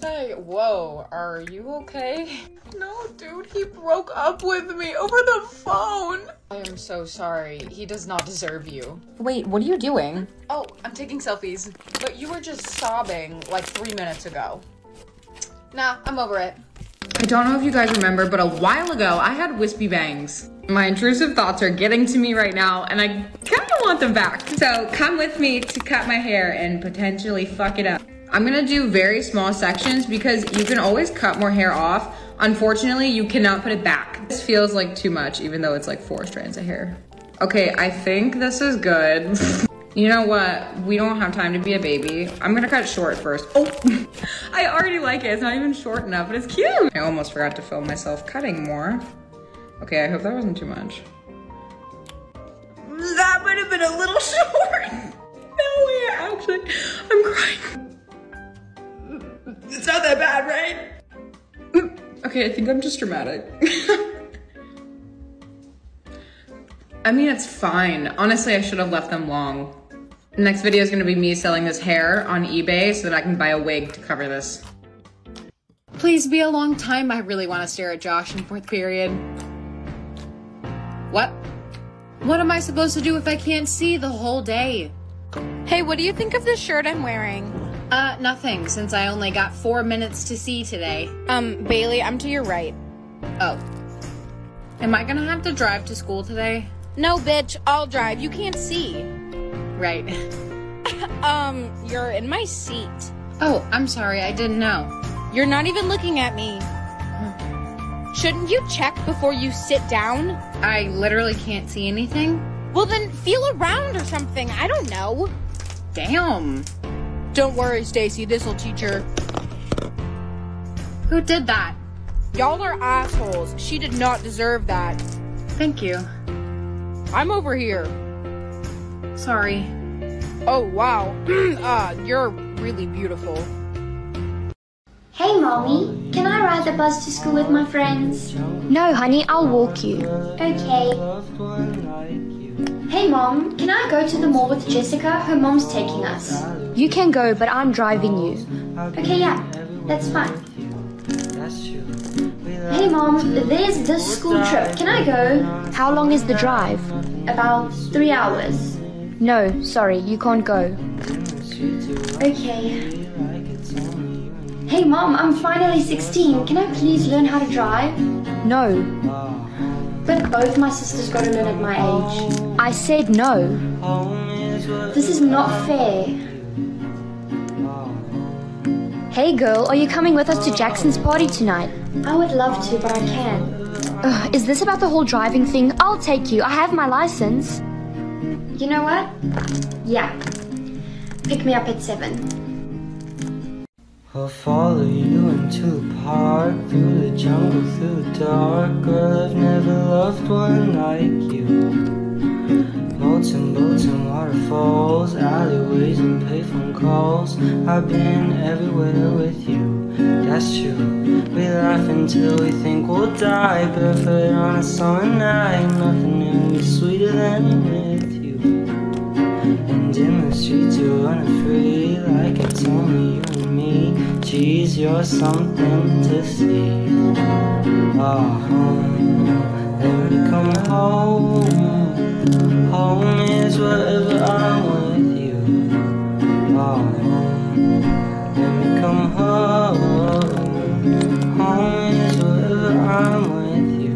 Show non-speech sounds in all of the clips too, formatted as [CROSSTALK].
Hey, whoa, are you okay? [LAUGHS] No, dude, he broke up with me over the phone. I am so sorry. He does not deserve you. Wait, what are you doing? Oh, I'm taking selfies. But you were just sobbing like three minutes ago. Nah, I'm over it. I don't know if you guys remember, but a while ago I had wispy bangs. My intrusive thoughts are getting to me right now, and I kind of want them back. So come with me to cut my hair and potentially fuck it up. I'm gonna do very small sections because you can always cut more hair off. Unfortunately, you cannot put it back. This feels like too much, even though it's like four strands of hair. Okay, I think this is good. [LAUGHS] You know what? We don't have time to be a baby. I'm gonna cut short first. Oh, [LAUGHS] I already like it. It's not even short enough, but it's cute. I almost forgot to film myself cutting more. Okay, I hope that wasn't too much. That might have been a little [LAUGHS] short. No way, actually, I'm crying. It's not that bad, right? Okay, I think I'm just dramatic. [LAUGHS] I mean, it's fine. Honestly, I should have left them long. Next video is gonna be me selling this hair on eBay so that I can buy a wig to cover this. Please be a long time. I really want to stare at Josh in fourth period. What? What am I supposed to do if I can't see the whole day? Hey, what do you think of this shirt I'm wearing? Uh, nothing, since I only got four minutes to see today. Um, Bailey, I'm to your right. Oh. Am I gonna have to drive to school today? No, bitch, I'll drive. You can't see. Right. [LAUGHS] Um, you're in my seat. Oh, I'm sorry, I didn't know. You're not even looking at me. Shouldn't you check before you sit down? I literally can't see anything? Well, then feel around or something. I don't know. Damn. Don't worry, Stacy. This'll teach her. Who did that? Y'all are assholes. She did not deserve that. Thank you. I'm over here. Sorry. Oh, wow. [CLEARS THROAT] uh, you're really beautiful. Hey, Mommy, can I ride the bus to school with my friends? No, honey, I'll walk you. Okay. Hey, Mom, can I go to the mall with Jessica? Her mom's taking us. You can go, but I'm driving you. Okay, yeah, that's fine. Hey, Mom, there's this school trip. Can I go? How long is the drive? About three hours. No, sorry, you can't go. Okay. Hey, Mom, I'm finally 16. Can I please learn how to drive? No. But both my sisters got to learn at my age. I said no. This is not fair. Hey girl, are you coming with us to Jackson's party tonight? I would love to, but I can't. Ugh, is this about the whole driving thing? I'll take you. I have my license. You know what? Yeah. Pick me up at 7. I'll follow you into the park, through the jungle, through the dark. Girl, I've never loved one like you. Boats and boats and alleyways and payphone calls. I've been everywhere with you, that's true. We laugh until we think we'll die, barefoot on a summer night. Nothing can be sweeter than with you. And in the streets you're unafraid Like it's only you and me Geez, you're something to see Oh, home, let me come home Home is wherever I'm with come home Home is wherever I'm with you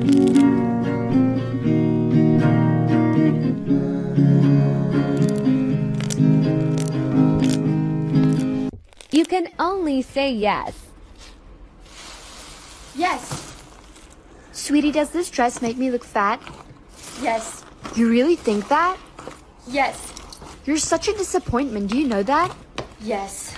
You can only say yes. Yes. Sweetie, does this dress make me look fat? Yes. You really think that? Yes. You're such a disappointment. Do you know that? Yes.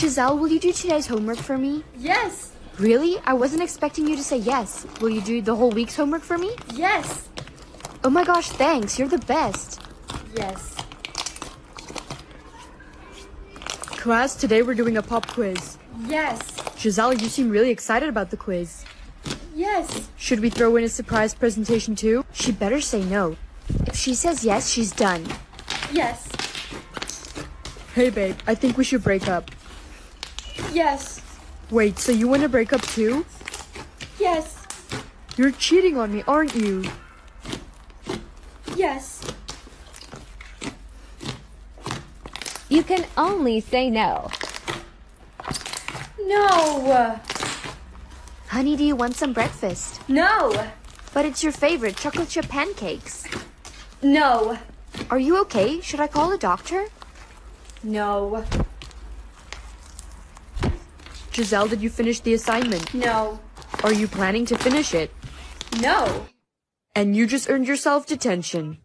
Giselle, will you do today's homework for me? Yes. Really? I wasn't expecting you to say yes. Will you do the whole week's homework for me? Yes. Oh my gosh, thanks. You're the best. Yes. Class, today we're doing a pop quiz. Yes. Giselle, you seem really excited about the quiz. Yes. Should we throw in a surprise presentation too? She better say no. If she says yes, she's done. Yes. Hey babe, I think we should break up. Yes. Wait, so you want to break up too? Yes. You're cheating on me, aren't you? Yes. You can only say no. No. Honey, do you want some breakfast? No. But it's your favorite chocolate chip pancakes. No. Are you okay? Should I call a doctor? No. Giselle, did you finish the assignment? No. Are you planning to finish it? No. And you just earned yourself detention.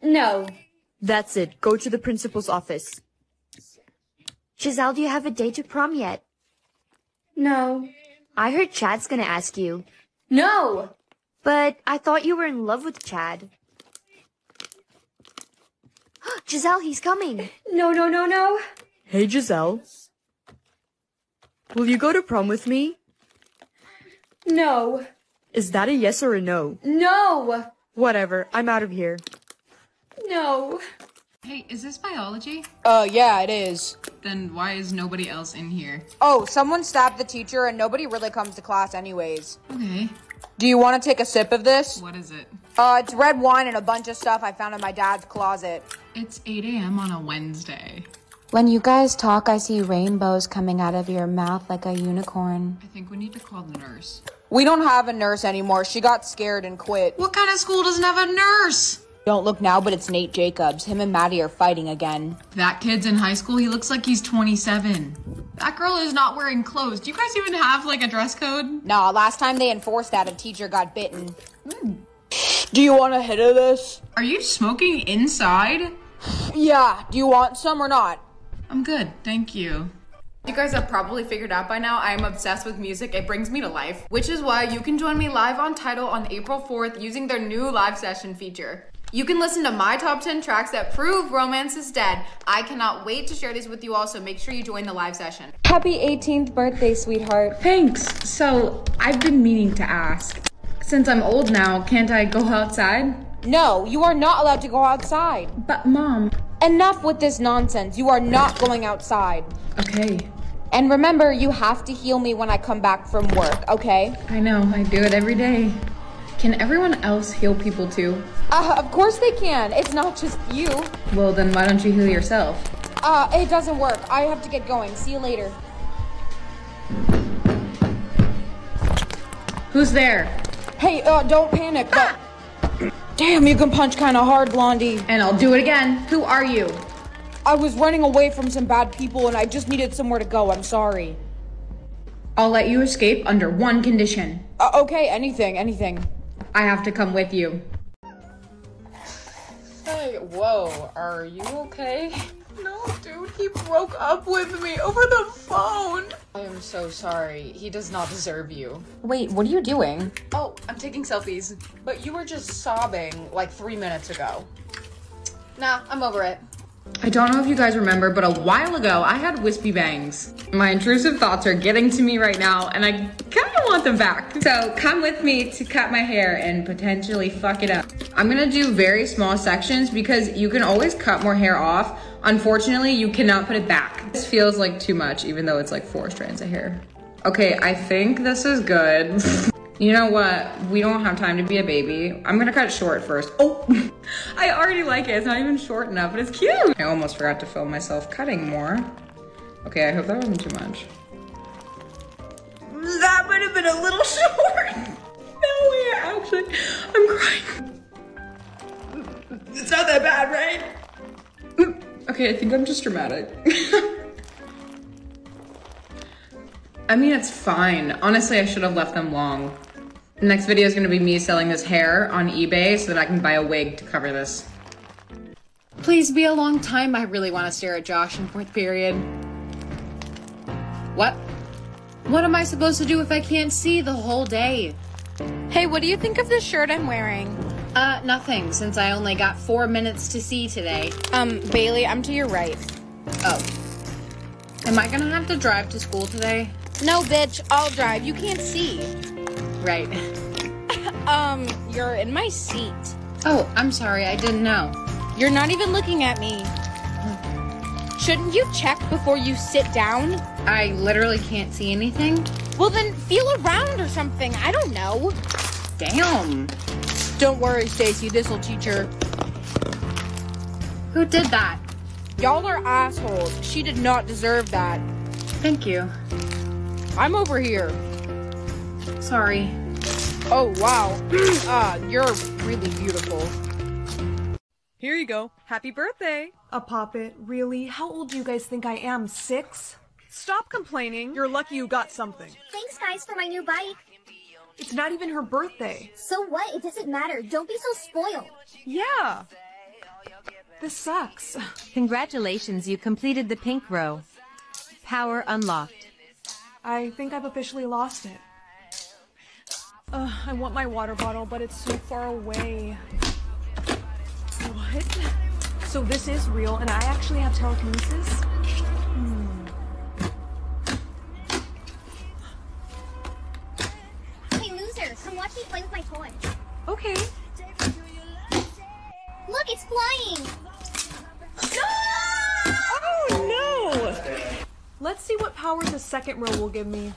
No. That's it. Go to the principal's office. Giselle, do you have a date to prom yet? No. I heard Chad's gonna ask you. No. But I thought you were in love with Chad. [GASPS] Giselle, he's coming. No, no, no, no. Hey, Giselle. Will you go to prom with me? No. Is that a yes or a no? No. Whatever. I'm out of here. No. Hey, is this biology? Uh, yeah, it is. Then why is nobody else in here? Oh, someone stabbed the teacher and nobody really comes to class anyways. Okay. Do you want to take a sip of this? What is it? Uh, it's red wine and a bunch of stuff I found in my dad's closet. It's 8 a.m. on a Wednesday. When you guys talk, I see rainbows coming out of your mouth like a unicorn. I think we need to call the nurse. We don't have a nurse anymore. She got scared and quit. What kind of school doesn't have a nurse? Don't look now, but it's Nate Jacobs. Him and Maddie are fighting again. That kid's in high school. He looks like he's 27. That girl is not wearing clothes. Do you guys even have like a dress code? Nah, last time they enforced that, a teacher got bitten. Hmm. Do you want a hit of this? Are you smoking inside? Yeah. Do you want some or not? I'm good, thank you. You guys have probably figured out by now I am obsessed with music. It brings me to life, which is why you can join me live on Tidal on April 4th using their new live session feature. You can listen to my top 10 tracks that prove romance is dead. I cannot wait to share these with you all, so make sure you join the live session. Happy 18th birthday, sweetheart. Thanks. So, I've been meaning to ask. Since I'm old now, can't I go outside? No, you are not allowed to go outside. But, Mom. Enough with this nonsense. You are not going outside. Okay. And remember, you have to heal me when I come back from work, okay? I know, I do it every day. Can everyone else heal people too? Uh, of course they can. It's not just you. Well, then why don't you heal yourself? Uh, it doesn't work. I have to get going. See you later. Who's there? Hey, uh, don't panic, but. Damn, you can punch kind of hard, Blondie. And I'll do it again. Who are you? I was running away from some bad people and I just needed somewhere to go. I'm sorry. I'll let you escape under one condition. Uh, okay, anything, anything. I have to come with you. Hey, whoa, are you okay? No, dude, he broke up with me over the phone. I am so sorry. He does not deserve you. Wait, what are you doing? Oh, I'm taking selfies. But you were just sobbing like three minutes ago. Nah, I'm over it. I don't know if you guys remember, but a while ago I had wispy bangs. My intrusive thoughts are getting to me right now, and I kind of want them back. So come with me to cut my hair and potentially fuck it up. I'm gonna do very small sections because you can always cut more hair off. Unfortunately, you cannot put it back. This feels like too much, even though it's like four strands of hair. Okay, I think this is good. [LAUGHS] You know what? We don't have time to be a baby. I'm gonna cut short first. Oh, [LAUGHS] I already like it. It's not even short enough, but it's cute. I almost forgot to film myself cutting more. Okay, I hope that wasn't too much. That might have been a little [LAUGHS] short. No way, actually, I'm crying. It's not that bad, right? Okay, I think I'm just dramatic. [LAUGHS] I mean, it's fine. Honestly, I should have left them long. The next video is gonna be me selling this hair on eBay so that I can buy a wig to cover this. Please be a long time. I really want to stare at Josh in fourth period. What? What am I supposed to do if I can't see the whole day? Hey, what do you think of this shirt I'm wearing? Uh, nothing, since I only got four minutes to see today. Um, Bailey, I'm to your right. Oh. Am I gonna have to drive to school today? No, bitch, I'll drive. You can't see. Right. [LAUGHS] Um, you're in my seat. Oh, I'm sorry, I didn't know. You're not even looking at me. Shouldn't you check before you sit down? I literally can't see anything. Well, then feel around or something. I don't know. Damn. Don't worry, Stacy. This'll teach her. Who did that? Y'all are assholes. She did not deserve that. Thank you. I'm over here. Sorry. Oh, wow. [GASPS] Ah, you're really beautiful. Here you go. Happy birthday. A poppet? Really? How old do you guys think I am? Six? Stop complaining. You're lucky you got something. Thanks, guys, for my new bike. It's not even her birthday. So what? It doesn't matter. Don't be so spoiled. Yeah. This sucks. [LAUGHS] Congratulations, you completed the pink row. Power unlocked. I think I've officially lost it. Ugh, I want my water bottle, but it's so far away. What? So this is real, and I actually have telekinesis? Hmm. Hey, loser, come watch me play with my toy. Okay. Look, it's flying! [GASPS] Oh no! Let's see what power the second row will give me.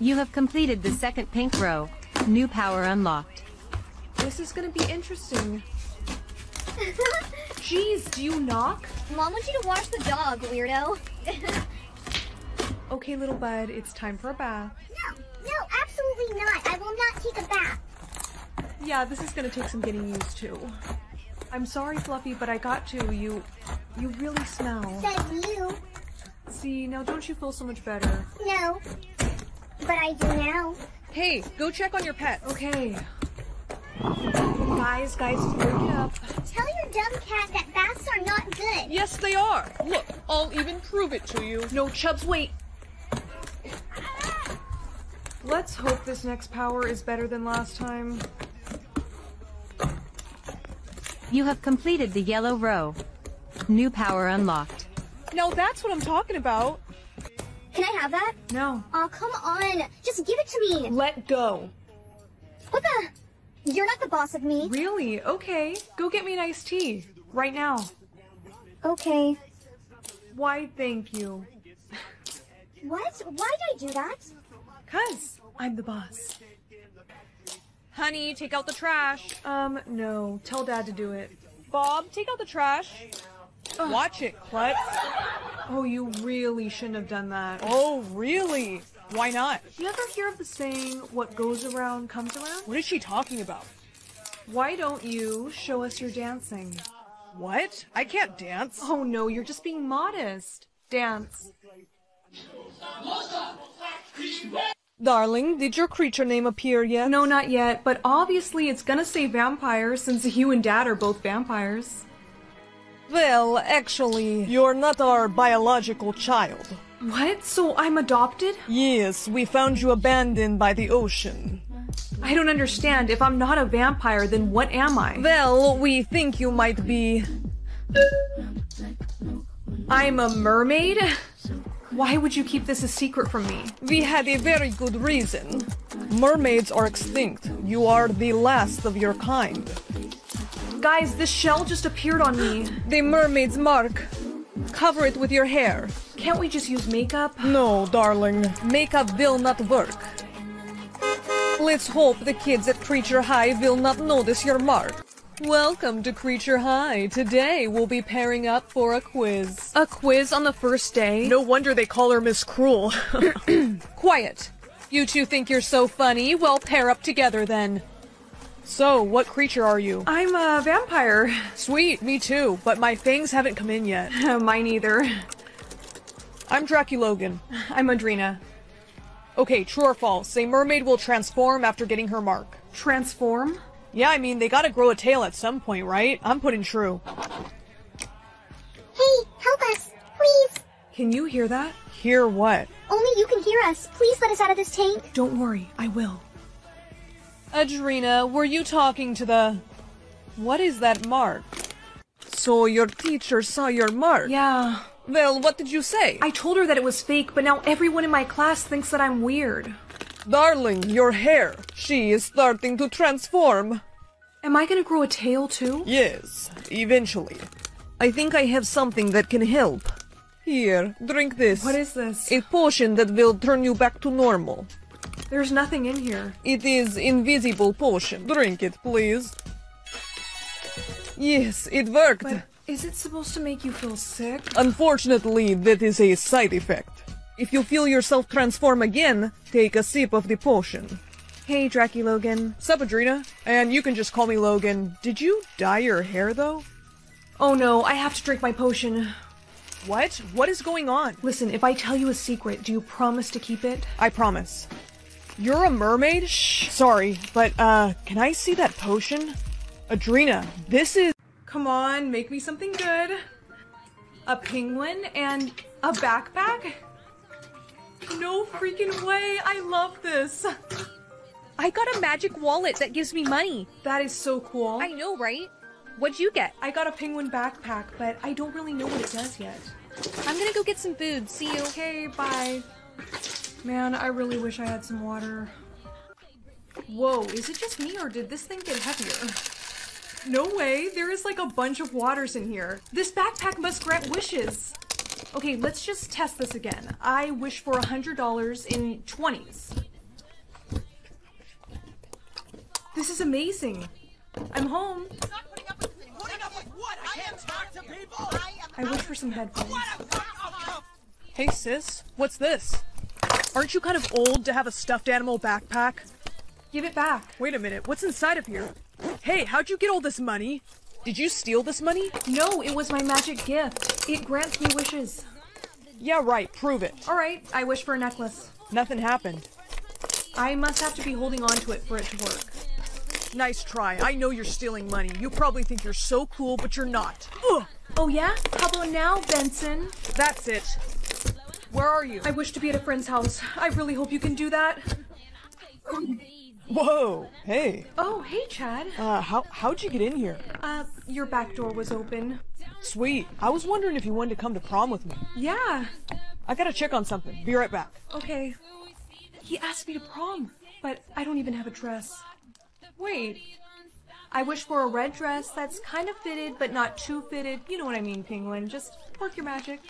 You have completed the second pink row. New power unlocked. This is gonna be interesting. [LAUGHS] Jeez, do you knock? Mom wants you to wash the dog, weirdo. [LAUGHS] Okay, little bud, it's time for a bath. no, no, absolutely not. I will not take a bath. Yeah, this is gonna take some getting used to. I'm sorry, Fluffy, but I got to. You, you really smell. Said you. See, now don't you feel so much better? No. But I do now. Hey, go check on your pet. Okay. Guys, guys, wake it up. Tell your dumb cat that baths are not good. Yes, they are. Look, I'll even prove it to you. No, Chubs, wait. Let's hope this next power is better than last time. You have completed the yellow row. New power unlocked. Now that's what I'm talking about. Can I have that? No. Oh, come on. Just give it to me. Let go. What the? You're not the boss of me. Really? Okay. Go get me an iced tea. Right now. Okay. Why, thank you. What? Why did I do that? Cuz I'm the boss. Honey, take out the trash. Um, no. Tell Dad to do it. Bob, take out the trash. Watch it, Klutz. Oh, you really shouldn't have done that. Oh, really? Why not? You ever hear of the saying, what goes around comes around? What is she talking about? Why don't you show us your dancing? What? I can't dance. Oh no, you're just being modest. Dance. Darling, did your creature name appear yet? No, not yet, but obviously it's gonna say vampire since you and Dad are both vampires. Well, actually, you're not our biological child. What? So I'm adopted? Yes, we found you abandoned by the ocean. I don't understand. If I'm not a vampire, then what am I? Well, we think you might be. I'm a mermaid? Why would you keep this a secret from me? We had a very good reason. Mermaids are extinct. You are the last of your kind. Guys, this shell just appeared on me. [GASPS] The mermaid's mark. Cover it with your hair. Can't we just use makeup? [GASPS] No, darling. Makeup will not work. Let's hope the kids at Creature High will not notice your mark. Welcome to Creature High. Today we'll be pairing up for a quiz. A quiz on the first day? No wonder they call her Miss Cruel. [CLEARS THROAT] [CLEARS THROAT] Quiet. You two think you're so funny? Well, pair up together then. So, what creature are you? I'm a vampire. Sweet, me too, but my fangs haven't come in yet. [LAUGHS] Mine either. I'm Draculogan. I'm Adrena. Okay, true or false? A mermaid will transform after getting her mark. Transform? Yeah, I mean, they gotta grow a tail at some point, right? I'm putting true. Hey, help us, please. Can you hear that? Hear what? Only you can hear us. Please let us out of this tank. Don't worry, I will. Adrena, were you talking to the... What is that mark? So your teacher saw your mark? Yeah. Well, what did you say? I told her that it was fake, but now everyone in my class thinks that I'm weird. Darling, your hair. She is starting to transform. Am I gonna grow a tail too? Yes, eventually. I think I have something that can help. Here, drink this. What is this? A potion that will turn you back to normal. There's nothing in here. It is invisible potion. Drink it, please. Yes, it worked. But is it supposed to make you feel sick? Unfortunately, that is a side effect. If you feel yourself transform again, take a sip of the potion. Hey, Dracky Logan. Sup, Adrena? And you can just call me Logan. Did you dye your hair, though? Oh no, I have to drink my potion. What? What is going on? Listen, if I tell you a secret, do you promise to keep it? I promise. You're a mermaid? Shh. Sorry, but, uh, can I see that potion? Adrena, this is- Come on, make me something good. A penguin and a backpack? No freaking way, I love this. I got a magic wallet that gives me money. That is so cool. I know, right? What'd you get? I got a penguin backpack, but I don't really know what it does yet. I'm gonna go get some food. See you. Okay, bye. Man, I really wish I had some water. Whoa, is it just me or did this thing get heavier? No way, there is like a bunch of waters in here. This backpack must grant wishes. Okay, let's just test this again. I wish for a $100 in 20s. This is amazing. I'm home. I wish for some headphones. Hey, sis, what's this? Aren't you kind of old to have a stuffed animal backpack? Give it back. Wait a minute, what's inside of here? Hey, how'd you get all this money? Did you steal this money? No, it was my magic gift. It grants me wishes. Yeah, right, prove it. Alright, I wish for a necklace. Nothing happened. I must have to be holding on to it for it to work. Nice try. I know you're stealing money. You probably think you're so cool, but you're not. Ugh. Oh yeah? How about now, Benson? That's it. Where are you? I wish to be at a friend's house. I really hope you can do that. Whoa, hey. Oh, hey, Chad. Uh, how, how'd you get in here? Uh, your back door was open. Sweet. I was wondering if you wanted to come to prom with me. Yeah. I gotta check on something. Be right back. Okay. He asked me to prom, but I don't even have a dress. Wait. I wish for a red dress that's kind of fitted, but not too fitted. You know what I mean, Penguin. Just work your magic.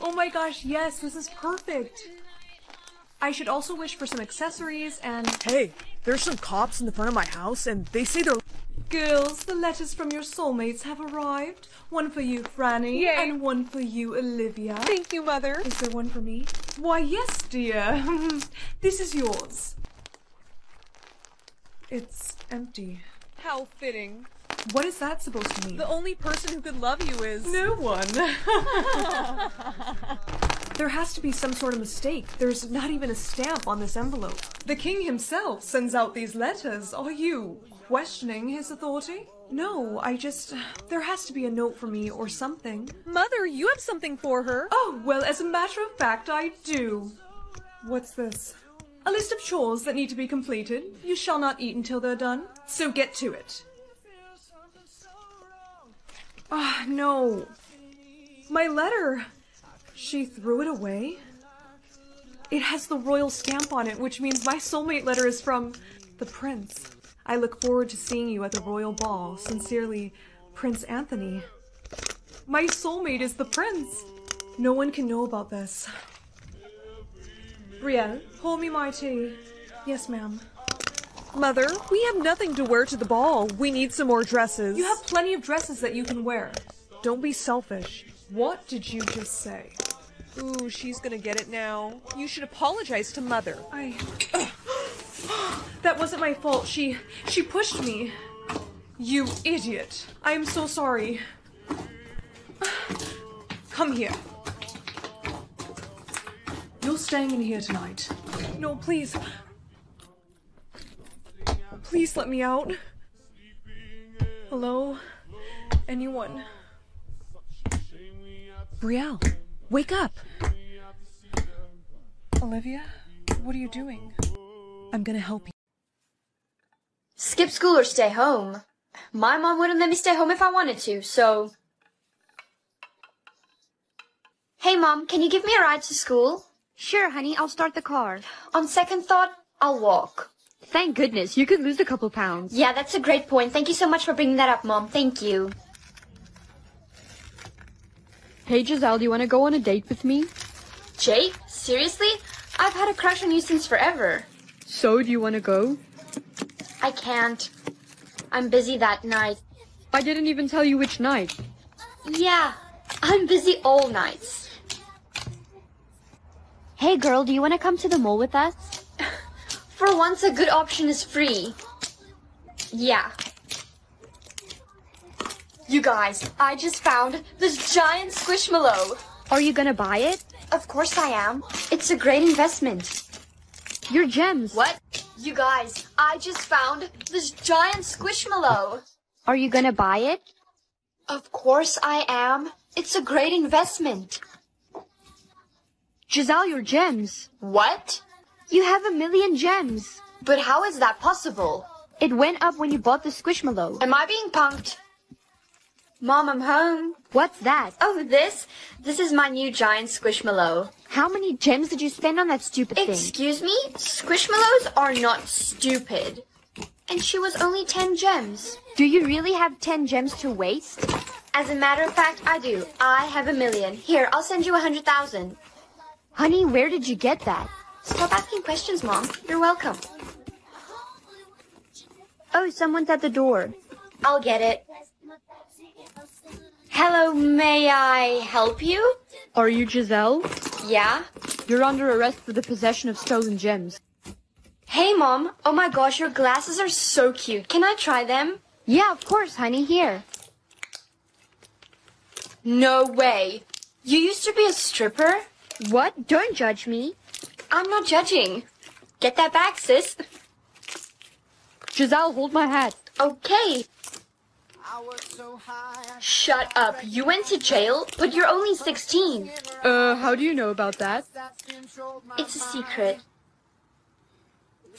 Oh my gosh, yes, this is perfect. I should also wish for some accessories and... Hey, there's some cops in the front of my house, and they say they're... Girls, the letters from your soulmates have arrived. One for you, Franny, Yay. and one for you, Olivia. Thank you, Mother. Is there one for me? Why, yes, dear. [LAUGHS] this is yours. It's empty. How fitting. What is that supposed to mean? The only person who could love you is... No one. [LAUGHS] there has to be some sort of mistake. There's not even a stamp on this envelope. The king himself sends out these letters. Are you questioning his authority? No, I just. There has to be a note for me or something. Mother, you have something for her. Oh, well, as a matter of fact, I do. What's this? A list of chores that need to be completed. You shall not eat until they're done. So get to it. Ah, no. My letter. She threw it away? It has the royal stamp on it, which means my soulmate letter is from the prince. I look forward to seeing you at the royal ball. Sincerely, Prince Anthony. My soulmate is the prince. No one can know about this. Brielle, pour me my tea. Yes, ma'am. Mother, we have nothing to wear to the ball. We need some more dresses. You have plenty of dresses that you can wear. Don't be selfish. What did you just say? Ooh, she's gonna get it now. You should apologize to Mother. I. that wasn't my fault. She. she pushed me. You idiot. I am so sorry. Come here. You're staying in here tonight. No, please. Please let me out. Hello? Anyone? Brielle, wake up. Olivia? What are you doing? I'm gonna help you. Skip school or stay home? My mom wouldn't let me stay home if I wanted to, so. Hey, mom, can you give me a ride to school? Sure, honey, I'll start the car. On second thought, I'll walk. Thank goodness, you could lose a couple pounds. Yeah, that's a great point. Thank you so much for bringing that up, mom. Thank you. Hey Giselle, do you want to go on a date with me? Jake, seriously? I've had a crush on you since forever. So, do you want to go? I can't. I'm busy that night. I didn't even tell you which night. Yeah, I'm busy all nights. Hey girl, do you want to come to the mall with us? For once, a good option is free. Yeah. You guys, I just found this giant squishmallow. Are you gonna buy it? Of course I am. It's a great investment. Your gems. What? You guys, I just found this giant squishmallow. Are you gonna buy it? Of course I am. It's a great investment. Giselle, your gems. What? You have a million gems. But how is that possible? It went up when you bought the squishmallow. Am I being punked? Mom, I'm home. What's that? Oh, this? This is my new giant squishmallow. How many gems did you spend on that stupid thing? Excuse me? Squishmallows are not stupid. And she was only 10 gems. Do you really have 10 gems to waste? As a matter of fact, I do. I have a million. Here, I'll send you a hundred thousand. Honey, where did you get that? Stop asking questions, Mom. You're welcome. Oh, someone's at the door. I'll get it. Hello, may I help you? Are you Giselle? Yeah? You're under arrest for the possession of stolen gems. Hey, Mom. Oh my gosh, your glasses are so cute. Can I try them? Yeah, of course, honey. Here. No way. You used to be a stripper? What? Don't judge me. I'm not judging. Get that back, sis. Giselle, hold my hat. Okay. Shut up. You went to jail, but you're only 16. Uh, how do you know about that? It's a secret.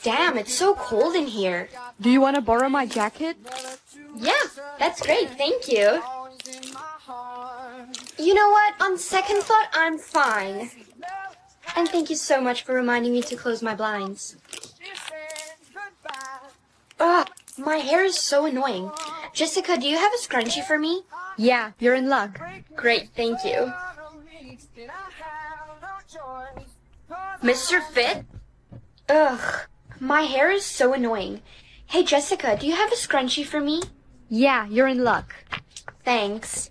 Damn, it's so cold in here. Do you want to borrow my jacket? Yeah, that's great. Thank you. You know what? On second thought, I'm fine. And thank you so much for reminding me to close my blinds. Ugh, my hair is so annoying. Jessica, do you have a scrunchie for me? Yeah, you're in luck. Great, thank you. Mr. Fit? Ugh, my hair is so annoying. Hey, Jessica, do you have a scrunchie for me? Yeah, you're in luck. Thanks.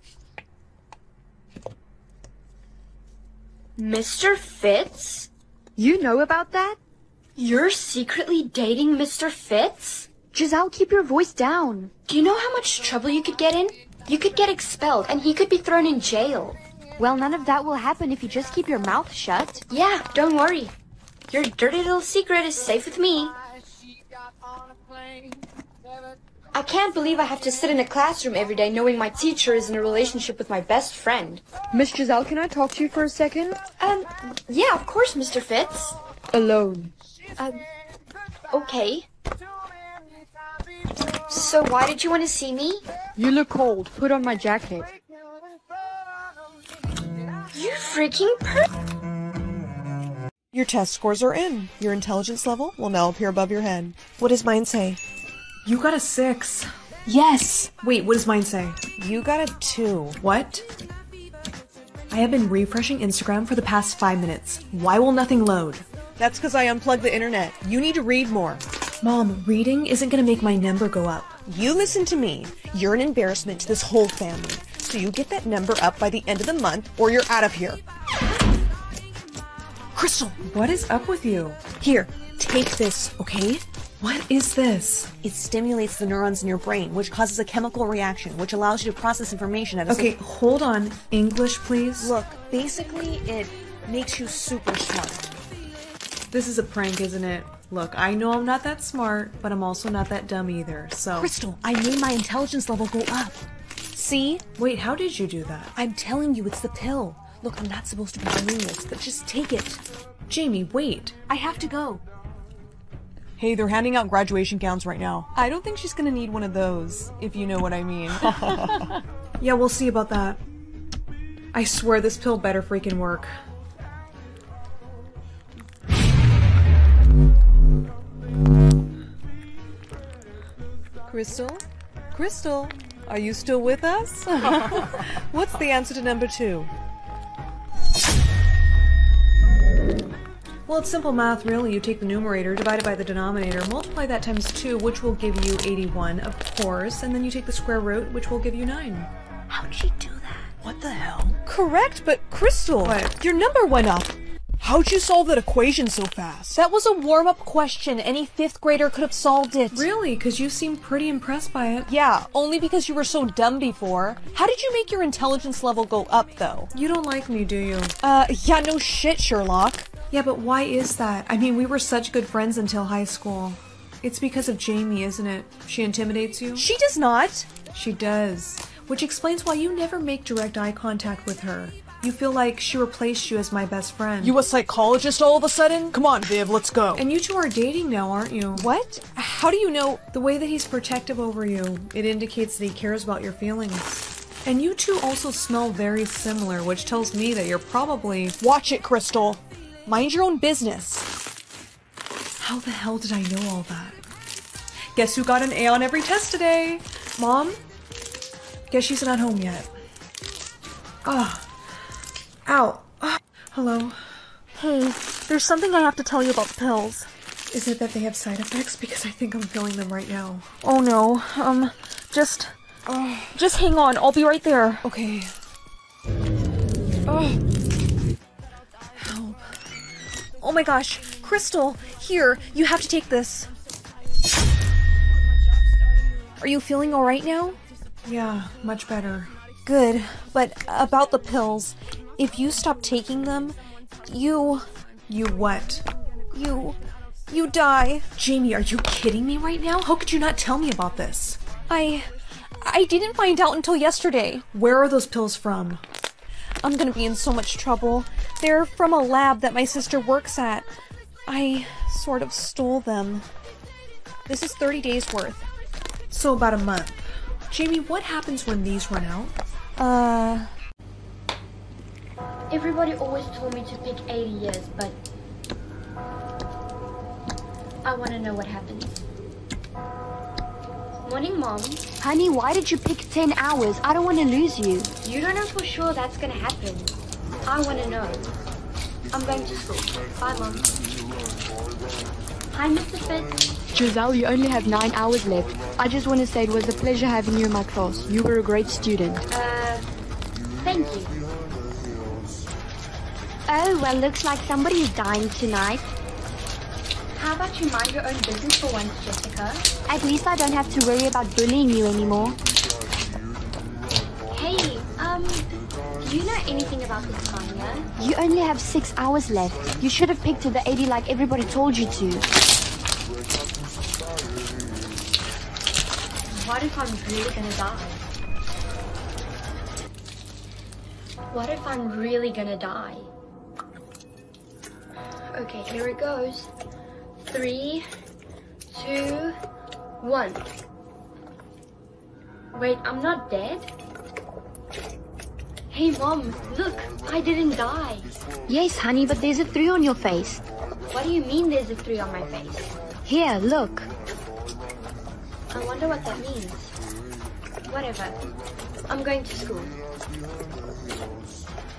Mr. Fitz? You know about that? You're secretly dating Mr. Fitz? Giselle, keep your voice down. Do you know how much trouble you could get in? You could get expelled and he could be thrown in jail. Well, none of that will happen if you just keep your mouth shut. Yeah, don't worry. Your dirty little secret is safe with me. I can't believe I have to sit in a classroom every day knowing my teacher is in a relationship with my best friend. Miss Giselle, can I talk to you for a second? Um, yeah, of course, Mr. Fitz. Alone. Um, okay. So why did you want to see me? You look cold. Put on my jacket. You freaking per- Your test scores are in. Your intelligence level will now appear above your head. What does mine say? You got a six. Yes! Wait, what does mine say? You got a two. What? I have been refreshing Instagram for the past five minutes. Why will nothing load? That's because I unplugged the internet. You need to read more. Mom, reading isn't gonna make my number go up. You listen to me. You're an embarrassment to this whole family. So you get that number up by the end of the month, or you're out of here. Crystal! What is up with you? Here, take this, okay? What is this? It stimulates the neurons in your brain, which causes a chemical reaction, which allows you to process information at a Okay, hold on. English, please. Look, basically, it makes you super smart. This is a prank, isn't it? Look, I know I'm not that smart, but I'm also not that dumb either, so. Crystal, I made my intelligence level go up. See? Wait, how did you do that? I'm telling you, it's the pill. Look, I'm not supposed to be doing this, but just take it. Jamie, wait. I have to go. Hey, they're handing out graduation gowns right now. I don't think she's gonna need one of those, if you know what I mean. [LAUGHS] yeah, we'll see about that. I swear this pill better freaking work. Crystal? Crystal? Are you still with us? [LAUGHS] What's the answer to number two? Well, it's simple math, really. You take the numerator, divide it by the denominator, multiply that times 2, which will give you 81, of course, and then you take the square root, which will give you 9. How'd she do that? What the hell? Correct, but Crystal, What? your number went up. How'd you solve that equation so fast? That was a warm up question. Any fifth grader could have solved it. Really? Because you seem pretty impressed by it. Yeah, only because you were so dumb before. How did you make your intelligence level go up, though? You don't like me, do you? Uh, yeah, no shit, Sherlock. Yeah, but why is that? I mean, we were such good friends until high school. It's because of Jamie, isn't it? She intimidates you? She does not. She does. Which explains why you never make direct eye contact with her. You feel like she replaced you as my best friend. You a psychologist all of a sudden? Come on, Viv, let's go. and you two are dating now, aren't you? what? How do you know? The way that he's protective over you, it indicates that he cares about your feelings. And you two also smell very similar, which tells me that you're probably. Watch it, Crystal. Mind your own business. How the hell did I know all that? Guess who got an A on every test today? Mom? Guess she's not home yet. Ah. Ow. Ah. Hello. Hey, there's something I have to tell you about the pills. Is it that they have side effects? Because I think I'm feeling them right now. Oh no. Um, just. Oh. Just hang on. I'll be right there. Okay. Oh. Oh my gosh, Crystal, here, you have to take this. Are you feeling alright now? Yeah, much better. Good, but about the pills, if you stop taking them, you. You what? you. you die. Jamie, are you kidding me right now? How could you not tell me about this? I. I didn't find out until yesterday. Where are those pills from? I'm gonna be in so much trouble. They're from a lab that my sister works at. I sort of stole them. This is 30 days worth. So about a month. Jamie, what happens when these run out? Uh. Everybody always told me to pick 80 years, but I want to know what happens. Morning, Mom. Honey, why did you pick 10 hours? I don't want to lose you. You don't know for sure that's gonna happen. I want to know. I'm going to school. Bye, Mom. Hi, Mr. Fitz. Giselle, you only have 9 hours left. I just want to say it was a pleasure having you in my class. You were a great student. Uh, thank you. Oh, well, looks like somebody's dying tonight. About you mind your own business for once, Jessica? At least I don't have to worry about bullying you anymore. Hey, um, do you know anything about this Tanya? You only have 6 hours left. You should have picked to the 80 like everybody told you to. What if I'm really gonna die? What if I'm really gonna die? Okay, here it goes. Three, two, one. Wait, I'm not dead? Hey, Mom, look, I didn't die. Yes, honey, but there's a 3 on your face. What do you mean there's a three on my face? Here, look. I wonder what that means. Whatever. I'm going to school.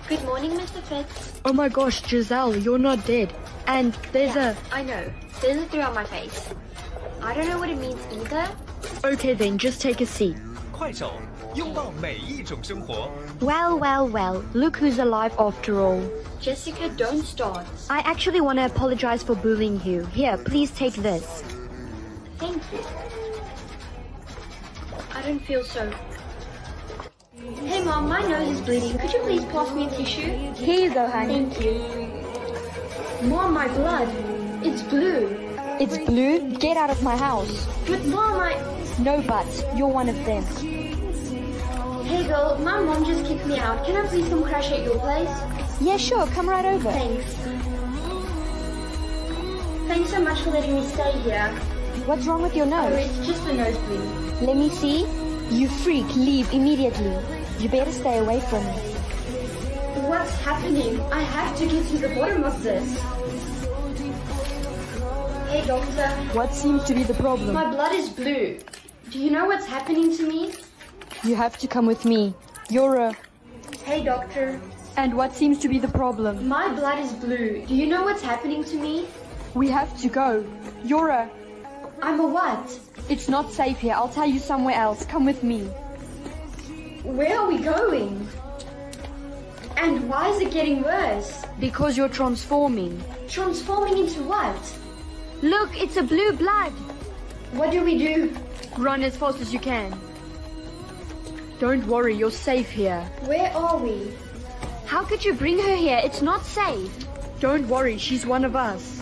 Good morning, Mr. Fitz. Oh my gosh, Giselle, you're not dead. And there's yeah, a. I know. There's a three on my face. I don't know what it means either. Okay then, just take a seat. well, well, well. Look who's alive after all. Jessica, don't start. I actually want to apologize for bullying you. Here, please take this. Thank you. I don't feel so Hey, Mom, my nose is bleeding. Could you please pass me a tissue? Here you go, honey. Thank you. Mom, my blood. It's blue. It's blue. Get out of my house. But, Mom, I. No buts. You're one of them. Hey, girl, my mom just kicked me out. Can I please come crash at your place? Yeah, sure. Come right over. Thanks. Thanks so much for letting me stay here. What's wrong with your Oh, nose? it's just a nosebleed. Let me see. You freak. Leave immediately. You better stay away from me. What's happening? I have to get to the bottom of this. Hey, doctor. What seems to be the problem? My blood is blue. Do you know what's happening to me? You have to come with me. You're a. Hey, doctor. And what seems to be the problem? My blood is blue. Do you know what's happening to me? We have to go. You're a. I'm a what? It's not safe here. I'll tell you somewhere else. Come with me. Where are we going? And why is it getting worse? Because you're transforming. Transforming into what? Look, it's a blue blood. What do we do? Run as fast as you can. Don't worry, you're safe here. Where are we? How could you bring her here? It's not safe. Don't worry, she's one of us.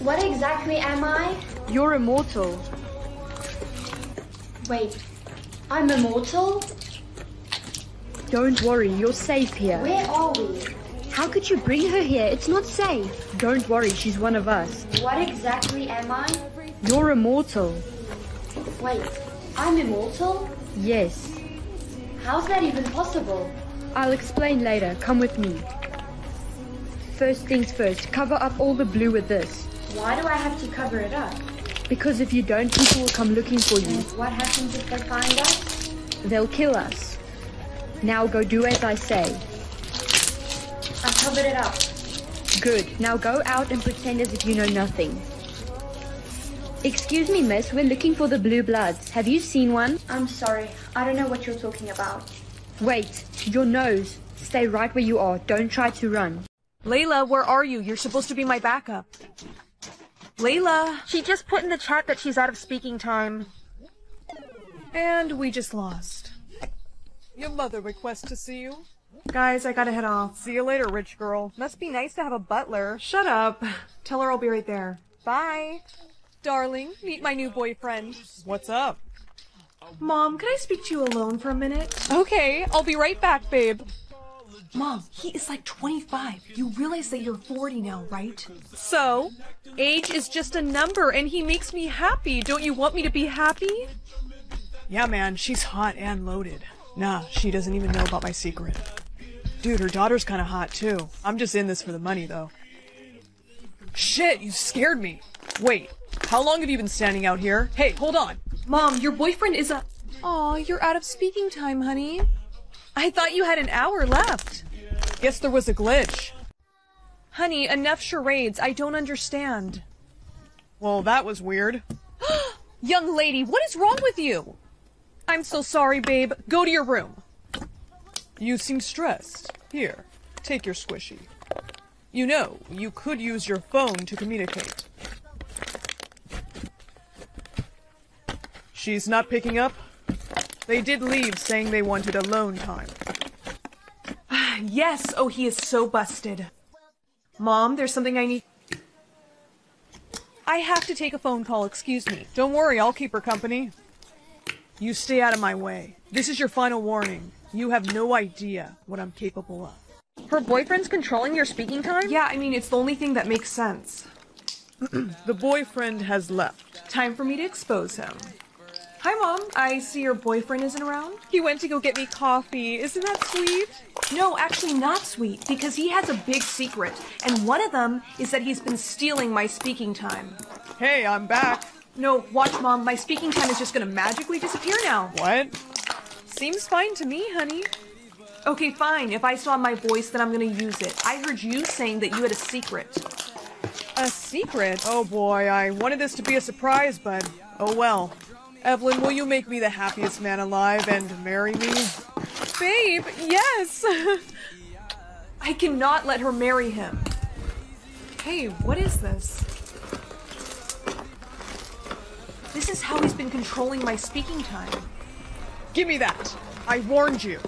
What exactly am I? You're immortal. Wait, I'm immortal? Don't worry, you're safe here. Where are we? How could you bring her here? It's not safe. Don't worry, she's one of us. What exactly am I? You're immortal. Wait, I'm immortal? Yes. How's that even possible? I'll explain later. Come with me. First things first, cover up all the blue with this. Why do I have to cover it up? Because if you don't, people will come looking for you. What happens if they find us? They'll kill us. Now go do as I say. I covered it up. Good. Now go out and pretend as if you know nothing. Excuse me, miss. We're looking for the blue bloods. Have you seen one? I'm sorry. I don't know what you're talking about. Wait. Your nose. Stay right where you are. Don't try to run. Layla, where are you? You're supposed to be my backup. Layla! She just put in the chat that she's out of speaking time. And we just lost. Your mother requests to see you. Guys, I gotta head off. See you later, rich girl. Must be nice to have a butler. Shut up. Tell her I'll be right there. Bye. Darling, meet my new boyfriend. What's up? Mom, can I speak to you alone for a minute? Okay, I'll be right back, babe. Mom, he is like 25. You realize that you're 40 now, right? So, age is just a number and he makes me happy. Don't you want me to be happy? Yeah, man, she's hot and loaded. Nah, she doesn't even know about my secret. Dude, her daughter's kinda hot too. I'm just in this for the money though. Shit, you scared me. Wait, how long have you been standing out here? Hey, hold on. Mom, your boyfriend is a. Aw, you're out of speaking time, honey. I thought you had an hour left. Guess there was a glitch. Honey, enough charades. I don't understand. Well, that was weird. [GASPS] Young lady, what is wrong with you? I'm so sorry, babe. Go to your room. You seem stressed. Here, take your squishy. You know, you could use your phone to communicate. She's not picking up? They did leave saying they wanted alone time. [SIGHS] yes, oh, he is so busted. Mom, there's something I need. I have to take a phone call, excuse me. Don't worry, I'll keep her company. You stay out of my way. This is your final warning. You have no idea what I'm capable of. Her boyfriend's controlling your speaking time? Yeah, I mean, it's the only thing that makes sense. [CLEARS THROAT] the boyfriend has left. Time for me to expose him. Hi, Mom. I see your boyfriend isn't around. He went to go get me coffee. Isn't that sweet? No, actually not sweet, because he has a big secret, and one of them is that he's been stealing my speaking time. Hey, I'm back. No, watch, Mom. My speaking time is just gonna magically disappear now. What? Seems fine to me, honey. Okay, fine. If I saw my voice, then I'm gonna use it. I heard you saying that you had a secret. A secret? Oh boy, I wanted this to be a surprise, but oh well. Evelyn, will you make me the happiest man alive and marry me? Babe, yes! [LAUGHS] I cannot let her marry him. Hey, what is this? This is how he's been controlling my speaking time. Give me that! I warned you!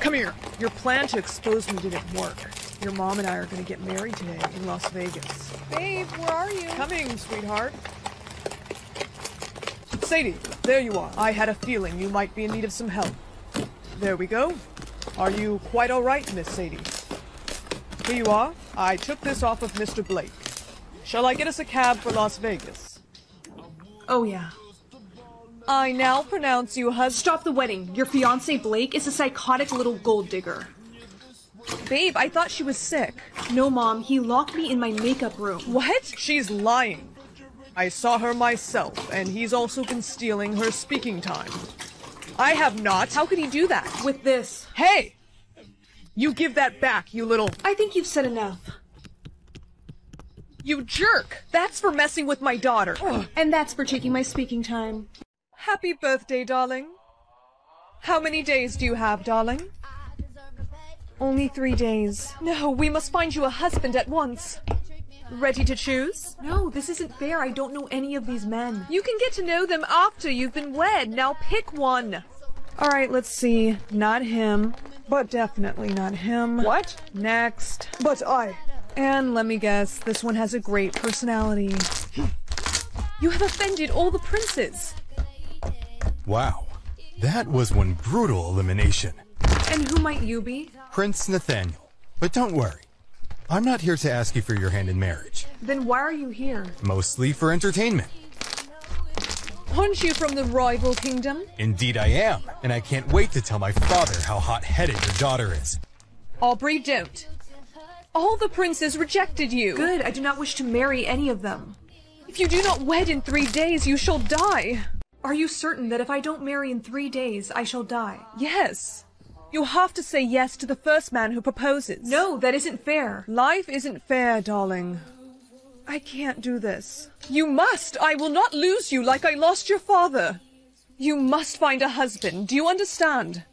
Come here. Your plan to expose me didn't work. Your mom and I are gonna get married today in Las Vegas. Babe, where are you? Coming, sweetheart. Sadie, there you are. I had a feeling you might be in need of some help. There we go. Are you quite all right, Miss Sadie? Here you are. I took this off of Mr. Blake. Shall I get us a cab for Las Vegas? Oh, yeah. I now pronounce you hus- Stop the wedding. Your fiance Blake is a psychotic little gold digger. Babe, I thought she was sick. No, Mom. He locked me in my makeup room. What? She's lying. I saw her myself, and he's also been stealing her speaking time. I have not. How could he do that? With this. Hey! You give that back, you little. I think you've said enough. You jerk! That's for messing with my daughter. And that's for taking my speaking time. Happy birthday, darling. How many days do you have, darling? Only three days. No, we must find you a husband at once. Ready to choose? No, this isn't fair. I don't know any of these men. You can get to know them after you've been wed. Now pick one. Alright, let's see. Not him, but definitely not him. What? Next. But I. And let me guess, this one has a great personality. You have offended all the princes. Wow. That was one brutal elimination. And who might you be? Prince Nathaniel. But don't worry. I'm not here to ask you for your hand in marriage. Then why are you here? Mostly for entertainment. Aren't you from the rival kingdom? Indeed I am, and I can't wait to tell my father how hot-headed your daughter is. Aubrey, don't. All the princes rejected you. Good, I do not wish to marry any of them. If you do not wed in three days, you shall die. Are you certain that if I don't marry in three days, I shall die? Yes. You have to say yes to the first man who proposes. No, that isn't fair. Life isn't fair, darling. I can't do this. You must! I will not lose you like I lost your father. You must find a husband. Do you understand?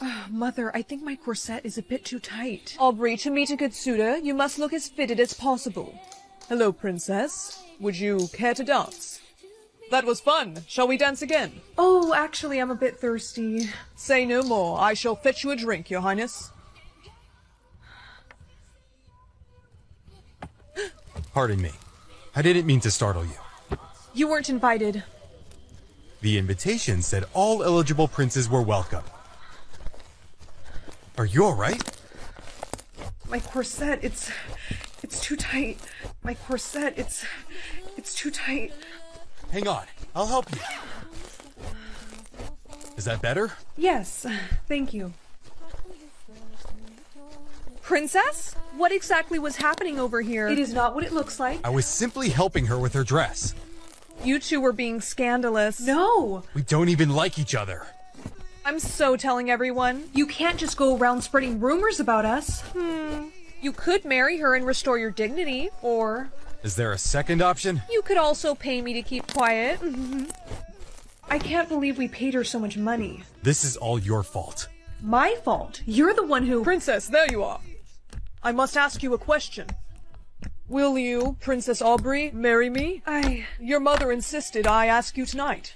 Uh, Mother, I think my corset is a bit too tight. Aubrey, to meet a good suitor, you must look as fitted as possible. Hello, princess. Would you care to dance? That was fun. Shall we dance again? Oh, actually, I'm a bit thirsty. Say no more. I shall fetch you a drink, your highness. Pardon me. I didn't mean to startle you. You weren't invited. The invitation said all eligible princes were welcome. Are you alright? My corset, it's... it's too tight. My corset, it's... it's too tight. Hang on, I'll help you. Is that better? Yes, thank you. Princess? What exactly was happening over here? It is not what it looks like. I was simply helping her with her dress. You two were being scandalous. No! We don't even like each other. I'm so telling everyone. You can't just go around spreading rumors about us. Hmm. You could marry her and restore your dignity, or... Is there a second option? You could also pay me to keep quiet. I can't believe we paid her so much money. This is all your fault. My fault? You're the one who- Princess, there you are. I must ask you a question. Will you, Princess Aubrey, marry me? I... Your mother insisted I ask you tonight.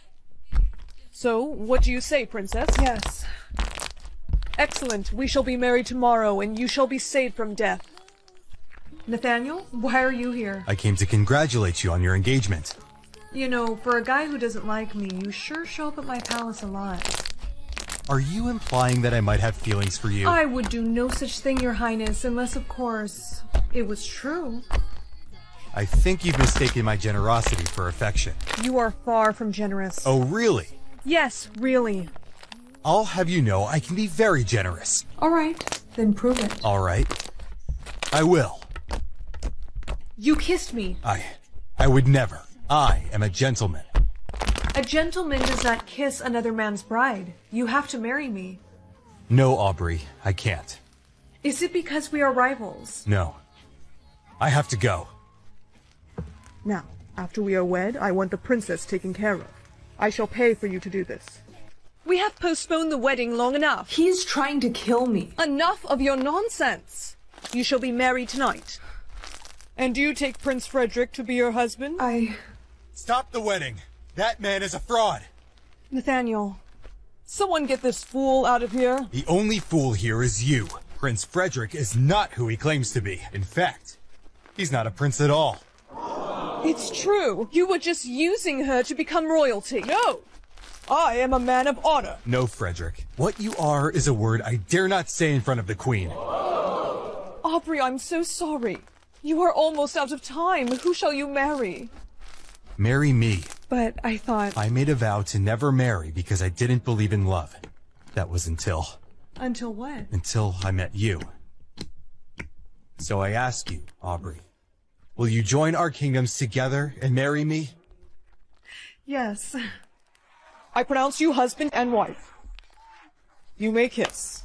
So, what do you say, Princess? Yes. Excellent. We shall be married tomorrow, and you shall be saved from death. Nathaniel, why are you here? I came to congratulate you on your engagement. You know, for a guy who doesn't like me, you sure show up at my palace a lot. Are you implying that I might have feelings for you? I would do no such thing, your highness, unless, of course, it was true. I think you've mistaken my generosity for affection. You are far from generous. Oh, really? Yes, really. I'll have you know I can be very generous. All right, then prove it. All right. I will. You kissed me. I... I would never. I am a gentleman. A gentleman does not kiss another man's bride. You have to marry me. No, Aubrey, I can't. Is it because we are rivals? No. I have to go. Now, after we are wed, I want the princess taken care of. I shall pay for you to do this. We have postponed the wedding long enough. He is trying to kill me. Enough of your nonsense. You shall be married tonight. And do you take Prince Frederick to be your husband? I... Stop the wedding. That man is a fraud. Nathaniel, someone get this fool out of here. The only fool here is you. Prince Frederick is not who he claims to be. In fact, he's not a prince at all. It's true. You were just using her to become royalty. No! I am a man of honor. No, Frederick. What you are is a word I dare not say in front of the Queen. Aubrey, I'm so sorry. You are almost out of time. Who shall you marry? Marry me. But I thought... I made a vow to never marry because I didn't believe in love. That was until... Until what? Until I met you. So I ask you, Aubrey, will you join our kingdoms together and marry me? Yes. I pronounce you husband and wife. You may kiss.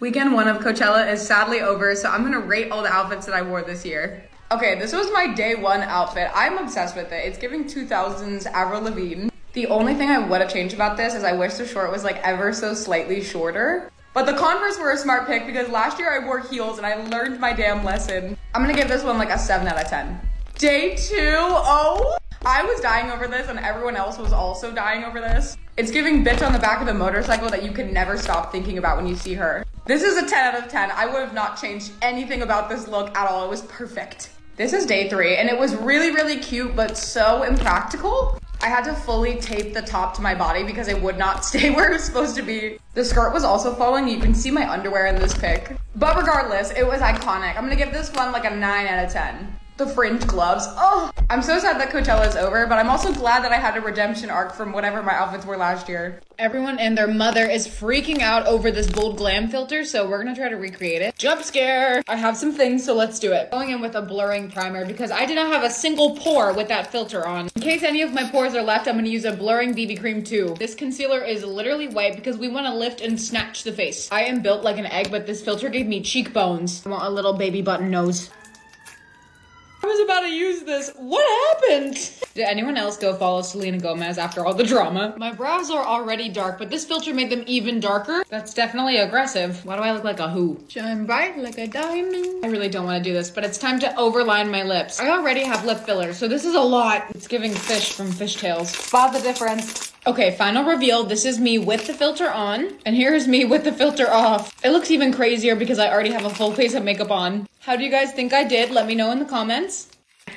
Weekend one of Coachella is sadly over, so I'm gonna rate all the outfits that I wore this year. Okay, this was my day one outfit. I'm obsessed with it. It's giving 2000s Avril Lavigne. The only thing I would have changed about this is I wish the short was like ever so slightly shorter. But the Converse were a smart pick because last year I wore heels and I learned my damn lesson. I'm gonna give this one like a 7 out of 10. Day two, oh, I was dying over this and everyone else was also dying over this. It's giving bitch on the back of the motorcycle that you can never stop thinking about when you see her. This is a 10 out of 10. I would have not changed anything about this look at all. It was perfect. This is day three and it was really, really cute, but so impractical. I had to fully tape the top to my body because it would not [LAUGHS] stay where it was supposed to be. The skirt was also falling. You can see my underwear in this pic. But regardless, it was iconic. I'm gonna give this one like a 9 out of 10 the fringe gloves. Oh, I'm so sad that Coachella is over, but I'm also glad that I had a redemption arc from whatever my outfits were last year. Everyone and their mother is freaking out over this bold glam filter, so we're gonna try to recreate it. Jump scare! I have some things, so let's do it. Going in with a blurring primer because I did not have a single pore with that filter on. In case any of my pores are left, I'm gonna use a blurring BB cream too. This concealer is literally white because we wanna lift and snatch the face. I am built like an egg, but this filter gave me cheekbones. I want a little baby button nose. I was about to use this. What happened? Did anyone else go follow Selena Gomez after all the drama? My brows are already dark, but this filter made them even darker. That's definitely aggressive. Why do I look like a who? Shine bright like a diamond. I really don't want to do this, but it's time to overline my lips. I already have lip filler, so this is a lot. It's giving fish from fishtails. Spot the difference. Okay, final reveal. This is me with the filter on, and here's me with the filter off. It looks even crazier because I already have a full face of makeup on. How do you guys think I did? Let me know in the comments.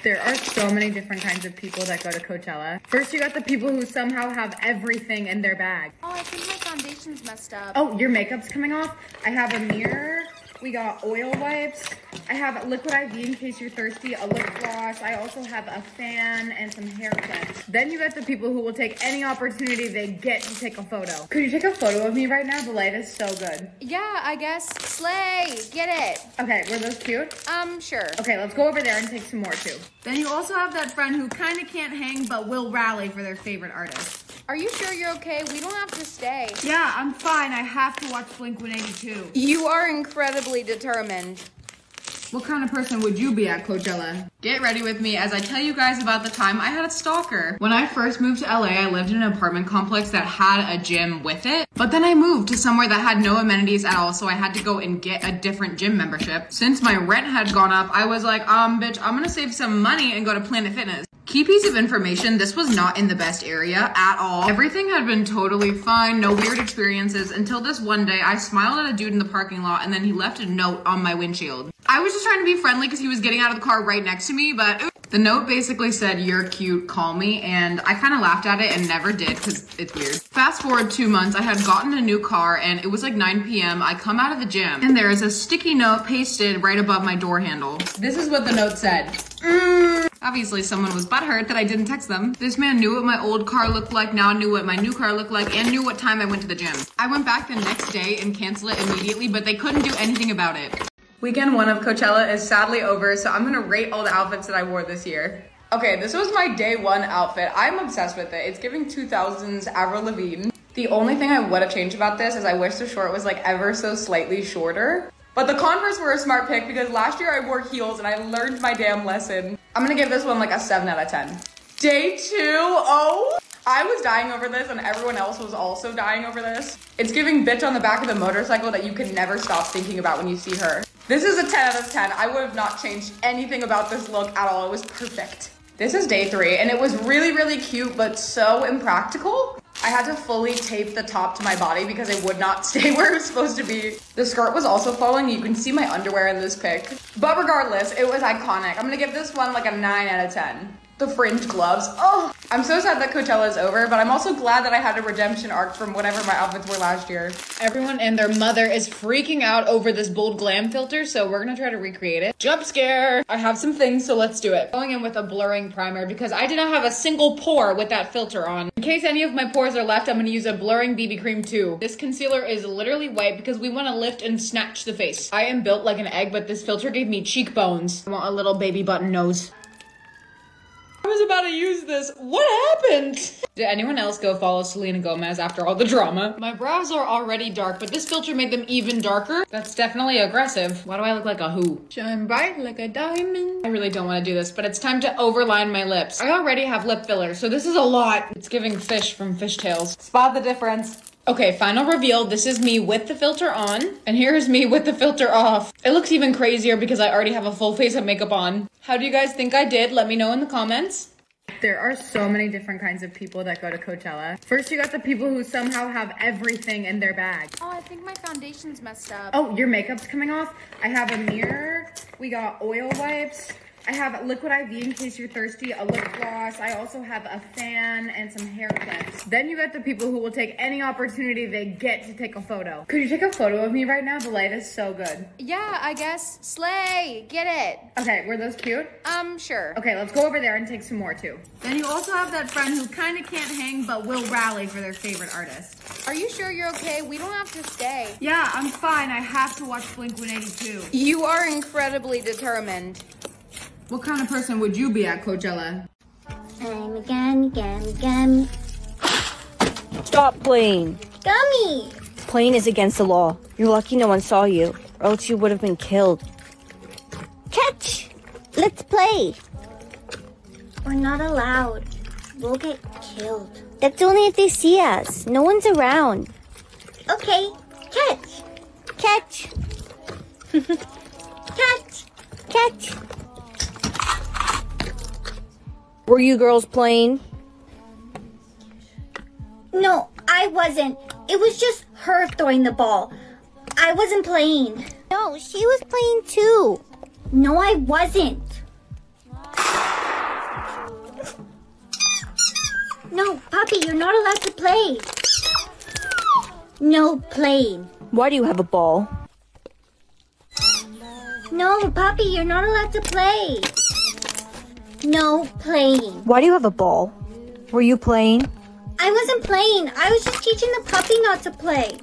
There are so many different kinds of people that go to Coachella. First, you got the people who somehow have everything in their bag. Oh, I think my foundation's messed up. Oh, your makeup's coming off? I have a mirror. We got oil wipes. I have liquid IV in case you're thirsty, a lip gloss. I also have a fan and some hair clips. Then you got the people who will take any opportunity they get to take a photo. Could you take a photo of me right now? The light is so good. Yeah, I guess. Slay, get it. Okay, were those cute? Um, sure. Okay, let's go over there and take some more too. Then you also have that friend who kind of can't hang but will rally for their favorite artist. Are you sure you're okay? We don't have to stay. Yeah, I'm fine. I have to watch Blink 182. You are incredibly determined. What kind of person would you be at Coachella? Get ready with me as I tell you guys about the time I had a stalker. When I first moved to LA, I lived in an apartment complex that had a gym with it. But then I moved to somewhere that had no amenities at all, so I had to go and get a different gym membership. Since my rent had gone up, I was like, um, bitch, I'm gonna save some money and go to Planet Fitness. Key piece of information, this was not in the best area at all. Everything had been totally fine, no weird experiences, until this one day I smiled at a dude in the parking lot and then he left a note on my windshield. I was just trying to be friendly because he was getting out of the car right next to me, but the note basically said, you're cute, call me, and I kind of laughed at it and never did because it's weird. Fast forward two months, I had gotten a new car and it was like 9 p.m. I come out of the gym and there is a sticky note pasted right above my door handle. This is what the note said. Mm. Obviously, someone was butthurt that I didn't text them. This man knew what my old car looked like, now knew what my new car looked like, and knew what time I went to the gym. I went back the next day and canceled it immediately, but they couldn't do anything about it. Weekend one of Coachella is sadly over, so I'm gonna rate all the outfits that I wore this year. Okay, this was my day one outfit. I'm obsessed with it. It's giving 2000s Avril Lavigne. The only thing I would have changed about this is I wish the short was like ever so slightly shorter. But the Converse were a smart pick because last year I wore heels and I learned my damn lesson. I'm gonna give this one like a 7 out of 10. Day two, oh, I was dying over this and everyone else was also dying over this. It's giving bitch on the back of the motorcycle that you can never stop thinking about when you see her. This is a 10 out of 10. I would have not changed anything about this look at all. It was perfect. This is day three and it was really, really cute, but so impractical. I had to fully tape the top to my body because it would not [LAUGHS] stay where it was supposed to be. The skirt was also falling. You can see my underwear in this pic. But regardless, it was iconic. I'm gonna give this one like a 9 out of 10 the fringe gloves. Oh, I'm so sad that Coachella is over, but I'm also glad that I had a redemption arc from whatever my outfits were last year. Everyone and their mother is freaking out over this bold glam filter, so we're gonna try to recreate it. Jump scare! I have some things, so let's do it. Going in with a blurring primer because I did not have a single pore with that filter on. In case any of my pores are left, I'm gonna use a blurring BB cream too. This concealer is literally white because we wanna lift and snatch the face. I am built like an egg, but this filter gave me cheekbones. I want a little baby button nose. I was about to use this. What happened? Did anyone else go follow Selena Gomez after all the drama? My brows are already dark, but this filter made them even darker. That's definitely aggressive. Why do I look like a who? Shine bright like a diamond. I really don't want to do this, but it's time to overline my lips. I already have lip filler, so this is a lot. It's giving fish from fishtails. Spot the difference. Okay, final reveal. This is me with the filter on, and here's me with the filter off. It looks even crazier because I already have a full face of makeup on. How do you guys think I did? Let me know in the comments. There are so many different kinds of people that go to Coachella. First, you got the people who somehow have everything in their bag. Oh, I think my foundation's messed up. Oh, your makeup's coming off? I have a mirror. We got oil wipes. I have liquid IV in case you're thirsty, a lip gloss. I also have a fan and some hair clips. Then you got the people who will take any opportunity they get to take a photo. Could you take a photo of me right now? The light is so good. Yeah, I guess. Slay, get it. Okay, were those cute? Um, sure. Okay, let's go over there and take some more too. Then you also have that friend who kind of can't hang but will rally for their favorite artist. Are you sure you're okay? We don't have to stay. Yeah, I'm fine. I have to watch Blink 182. You are incredibly determined. What kind of person would you be at Coachella? I'm a gummy, gummy, gummy. Stop playing. Gummy! Playing is against the law. You're lucky no one saw you, or else you would have been killed. Catch! Let's play. We're not allowed. We'll get killed. That's only if they see us. No one's around. Okay, catch. Catch. [LAUGHS] Catch. Catch. Were you girls playing? No, I wasn't. It was just her throwing the ball. I wasn't playing. No, she was playing too. No, I wasn't. No, Poppy, you're not allowed to play. No playing. Why do you have a ball? No, Poppy, you're not allowed to play. No playing. Why do you have a ball? Were you playing? I wasn't playing. I was just teaching the puppy not to play.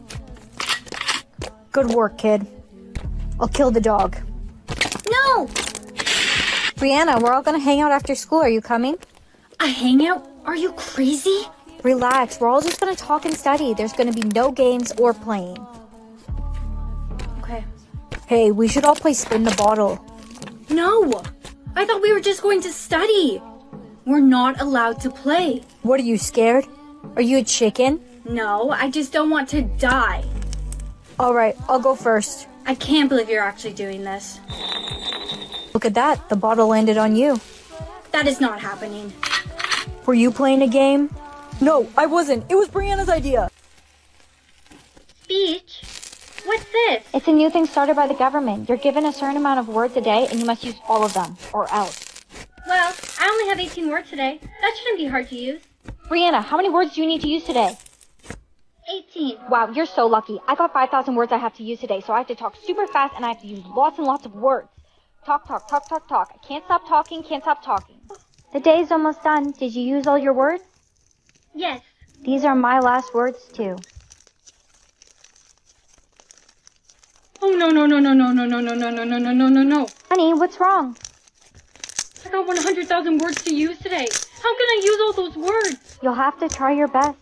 Good work, kid. I'll kill the dog. No! Brianna, we're all gonna hang out after school. Are you coming? A hangout? Are you crazy? Relax. We're all just gonna talk and study. There's gonna be no games or playing. Okay. Hey, we should all play spin the bottle. No! I thought we were just going to study. We're not allowed to play. What are you scared? Are you a chicken? No, I just don't want to die. All right, I'll go first. I can't believe you're actually doing this. Look at that. The bottle landed on you. That is not happening. Were you playing a game? No, I wasn't. It was Brianna's idea. Speech? What's this? It's a new thing started by the government. You're given a certain amount of words a day and you must use all of them, or else. Well, I only have 18 words today. That shouldn't be hard to use. Brianna, how many words do you need to use today? 18. Wow, you're so lucky. I got 5,000 words I have to use today, so I have to talk super fast and I have to use lots and lots of words. Talk, talk, talk, talk, talk. I can't stop talking, can't stop talking. The day's almost done. Did you use all your words? Yes. These are my last words, too. Oh no no no no no no no no no no no no no no no. Honey, what's wrong? I got 100,000 words to use today. How can I use all those words? You'll have to try your best.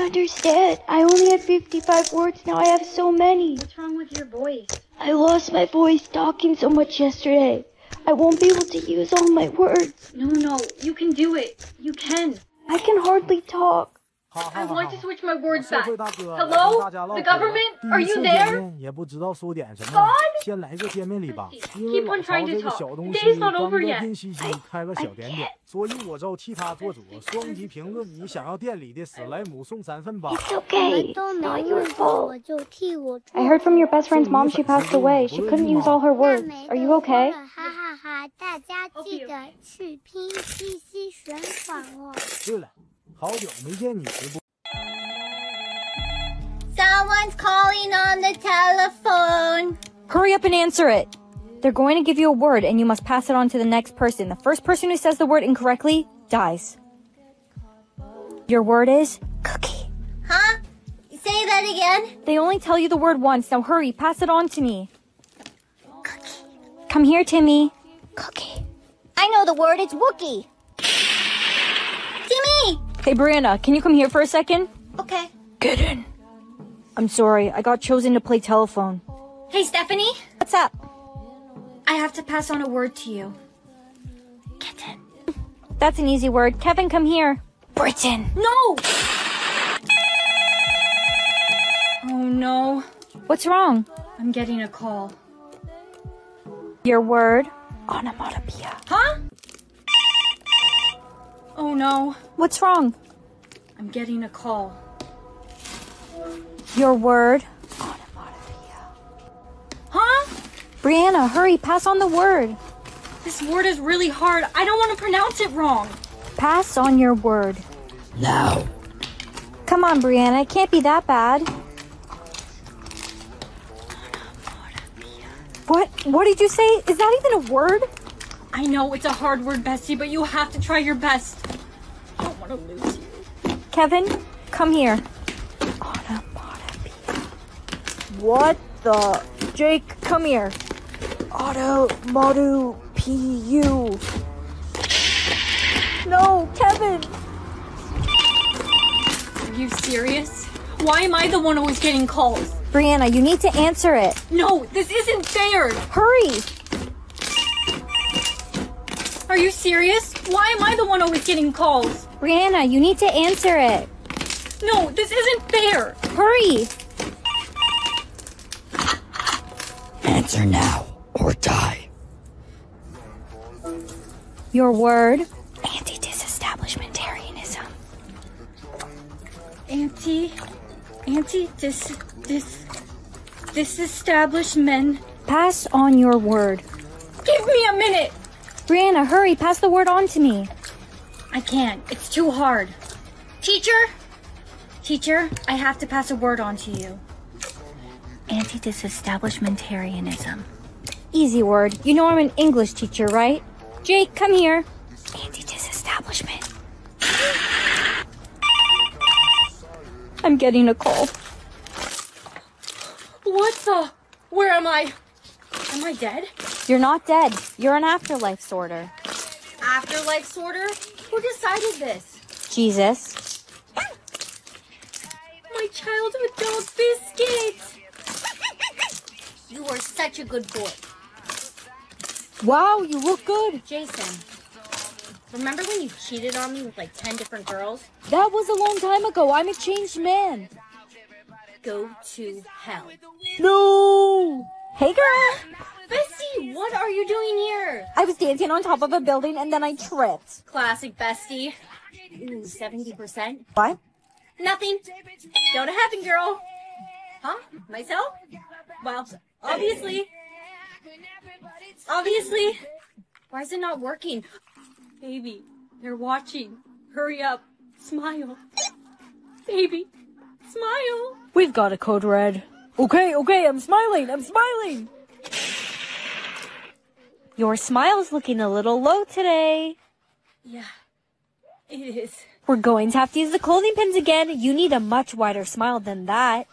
I don't. I only had 55 words, now I have so many. What's wrong with your voice? I lost my voice talking so much yesterday. I won't be able to use all my words. No, no, you can do it. You can. I can hardly talk. I want to switch my words back. Hello? The government? Are you there? 也不知道说点什么 God？先来个见面礼吧。Keep on 朝 trying 这 to 个 talk. 小东 The 西 day's not 装 over 个 yet. 拼夕夕，开个小点点，所以我就替他做主。双击评论，你想要店里的史莱姆送三份吧。It's okay. It's not your fault. I heard from your best friend's mom she passed away. She couldn't use all her words. Are you okay? 哈哈哈！大家记得去拼夕夕选款哦。对了，好久没见你直播。 Someone's calling on the telephone. Hurry up and answer it. They're going to give you a word and you must pass it on to the next person. The first person who says the word incorrectly dies. Your word is cookie. Huh? Say that again. They only tell you the word once. Now hurry, pass it on to me. Cookie. Come here, Timmy. I know the word. It's Wookie. Hey, Brianna, can you come here for a second? Okay. Get in. I'm sorry, I got chosen to play telephone. Hey, Stephanie? What's up? I have to pass on a word to you. Get in. That's an easy word. Kevin, come here. Britain. No! Oh no. What's wrong? I'm getting a call. Your word? Onomatopoeia. Huh? Oh no. What's wrong? I'm getting a call. Your word? Huh? Brianna, hurry, pass on the word. This word is really hard. I don't want to pronounce it wrong. Pass on your word. No. Come on, Brianna, it can't be that bad. What? What did you say? Is that even a word? I know it's a hard word, Bessie, but you have to try your best. I don't want to lose you. Kevin, come here. What the? Jake, come here. Auto, modu, pu. No, Kevin. Are you serious? Why am I the one always getting calls? Brianna, you need to answer it. No, this isn't fair. Hurry. Are you serious? Why am I the one always getting calls? Brianna, you need to answer it. No, this isn't fair. Hurry. Answer now or die. Your word? Anti-disestablishmentarianism. Anti, anti, dis, dis, disestablishment. Pass on your word. Give me a minute. Brianna, hurry, pass the word on to me. I can't. It's too hard. Teacher? Teacher, I have to pass a word on to you. Anti-disestablishmentarianism. Easy word. You know I'm an English teacher, right? Jake, come here. Anti-disestablishment. I'm getting a call. What the? Where am I? Am I dead? You're not dead. You're an afterlife sorter. Afterlife sorter? Who decided this? Jesus. [LAUGHS] My childhood dog biscuit. You are such a good boy. Wow, you look good. Jason, remember when you cheated on me with like 10 different girls? That was a long time ago. I'm a changed man. Go to hell. No. Hey, girl. Bestie, what are you doing here? I was dancing on top of a building and then I tripped. Classic bestie. Ooh, 70%. What? Nothing. Don't happen, girl. Huh? Myself? Well, obviously. Obviously. Why is it not working? Baby, they're watching. Hurry up. Smile. Baby, smile. We've got a code red. Okay, okay, I'm smiling. I'm smiling. Your smile's looking a little low today. Yeah, it is. We're going to have to use the clothing pins again. You need a much wider smile than that.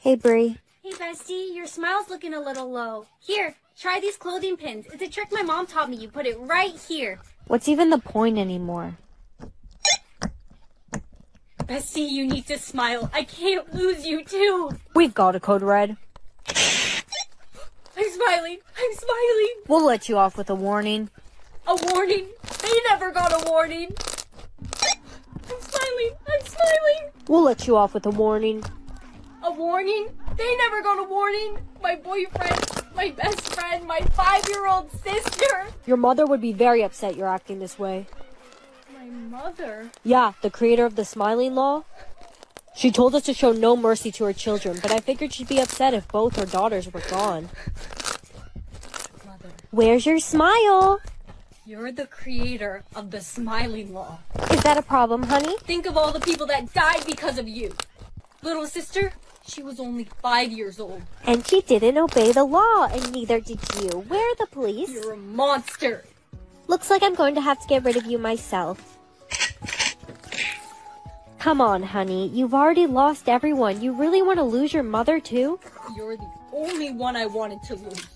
Hey, Brie. Hey, bestie, your smile's looking a little low. Here, try these clothing pins. It's a trick my mom taught me. You put it right here. What's even the point anymore? Bestie, you need to smile. I can't lose you, too. We've got a code red. I'm smiling. I'm smiling. We'll let you off with a warning. A warning? They never got a warning. I'm smiling. I'm smiling. We'll let you off with a warning. A warning? They never got a warning. My boyfriend, my best friend, my five-year-old sister. Your mother would be very upset you're acting this way. Mother. Yeah, the creator of the smiling law. She told us to show no mercy to her children, but I figured she'd be upset if both her daughters were gone. Mother. Where's your smile? You're the creator of the smiling law. Is that a problem, honey? Think of all the people that died because of you. Little sister, She was only five years old. And she didn't obey the law, and neither did you. Where are the police? You're a monster. Looks like I'm going to have to get rid of you myself. Come on, honey. You've already lost everyone. You really want to lose your mother, too? You're the only one I wanted to lose.